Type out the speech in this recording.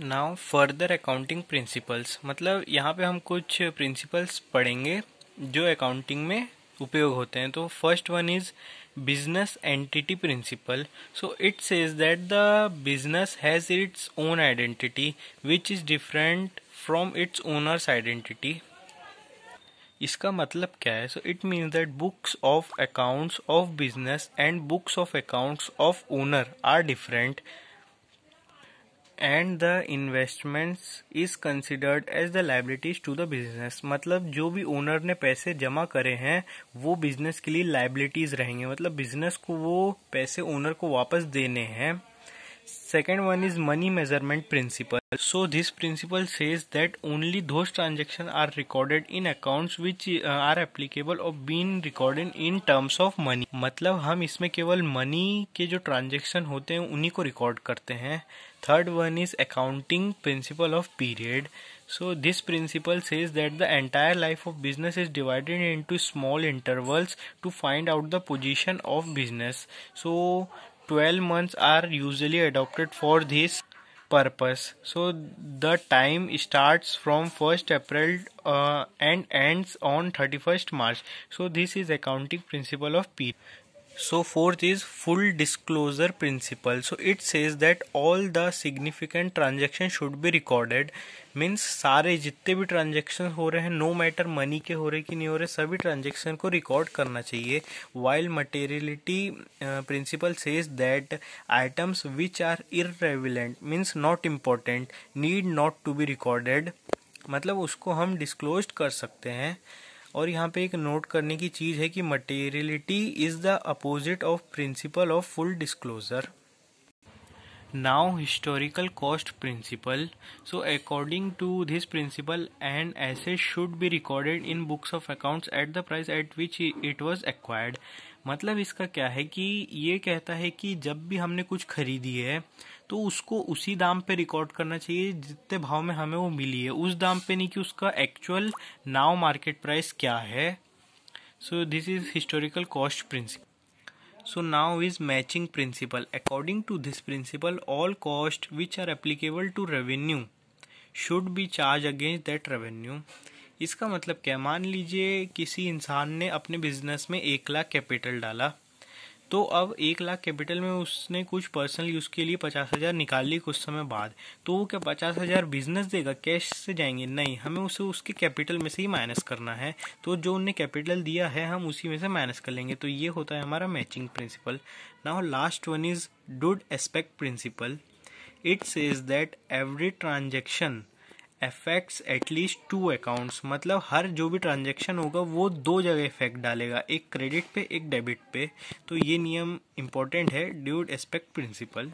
Now further accounting principles. मतलब यहाँ पे हम कुछ प्रिंसिपल्स पढ़ेंगे जो अकाउंटिंग में उपयोग होते हैं। तो first one is business entity principle. So it says that the business has its own identity, which is different from its owners identity. इसका मतलब क्या है? So it means that books of accounts of business and books of accounts of owner are different. And the investments is considered as the liabilities to the business मतलब जो भी owner ने पैसे जमा करे हैं, वो बिज़नेस के लिए लाइबिलिटीज रहेंगे। मतलब बिज़नेस को वो पैसे ओनर को वापस देने हैं। Second one is money measurement principle. So this principle says that only those transactions are recorded in accounts which uh, are applicable or being recorded in terms of money. मतलब हम इसमें केवल मनी के जो ट्रांजेक्शन होते हैं उन्हीं को रिकॉर्ड करते हैं third one is accounting principle of period So this principle says that the entire life of business is divided into small intervals to find out the position of business. So 12 months are usually adopted for this purpose. So the time starts from 1st april uh, and ends on 31st march. So this is accounting principle of p so, fourth is full disclosure principle. So, it says that all the significant transactions should be recorded. Means सारे जितने भी transaction हो रहे हैं no matter money के हो रहे कि नहीं हो रहे, सभी ट्रांजेक्शन को रिकॉर्ड करना चाहिए. While materiality principle says that items which are irrelevant means not important need not to be recorded मतलब उसको हम डिस्क्लोज कर सकते हैं. और यहाँ पे एक नोट करने की चीज़ है कि materiality is the opposite of principle of full disclosure now historical cost principle so according to this principle and essay should be recorded in books of accounts at the price at which it was acquired मतलब इसका क्या है कि ये कहता है कि जब भी हमने कुछ खरीदी है तो उसको उसी दाम पे रिकॉर्ड करना चाहिए जितने भाव में हमें वो मिली है। उस दाम पे नहीं कि उसका एक्चुअल नाव मार्केट प्राइस क्या है। So this is historical cost principle so now is matching principle according to this principle all cost which are applicable to revenue should be charge against that revenue इसका मतलब क्या मान लीजिए किसी इंसान ने अपने बिज़नेस में एक लाख कैपिटल डाला। तो अब एक लाख कैपिटल में उसने कुछ पर्सनल यूज़ के लिए पचास हज़ार निकाल ली कुछ समय बाद। तो वो क्या पचास हज़ार बिज़नेस देगा? कैश से जाएँगे? नहीं, हमें उसे उसके कैपिटल में से ही माइनस करना है। तो जो उनने कैपिटल दिया है, हम उसी में से माइनस कर लेंगे। तो ये होता है हमारा matching principle now last one is dual aspect principle it says that every transaction affects at least two accounts मतलब हर जो भी ट्रांजेक्शन होगा, वो दो जगह इफ़ेक्ट डालेगा। एक क्रेडिट पे, एक डेबिट पे। तो ये नियम इम्पोर्टेंट है ड्यूड एस्पेक्ट प्रिंसिपल